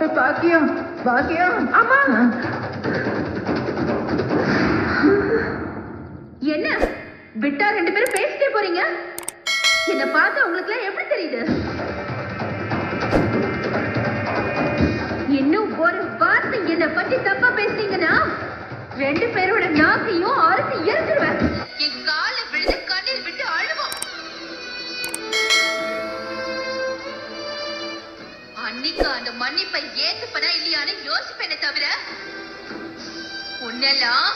பாக்கியம் பாக்கியம். அம்மா! என்ன? விட்டா ரெண்டு பேரும் பேசிட்டே போறீங்க? என்ன பார்த்தா உங்களுக்கு எல்லாம் எப்படி தெரியுது? இன்னும் ஒரு வார்த்தை என்ன பத்தி தப்பா பேசுனீங்கன்னா ரெண்டு பேரோட நாக்கையும் ஆறு அன்னைக்கு அந்த மன்னிப்பை ஏத்துப்பனா இல்லையான்னு யோசிப்பேனே தவிர உன்னெல்லாம்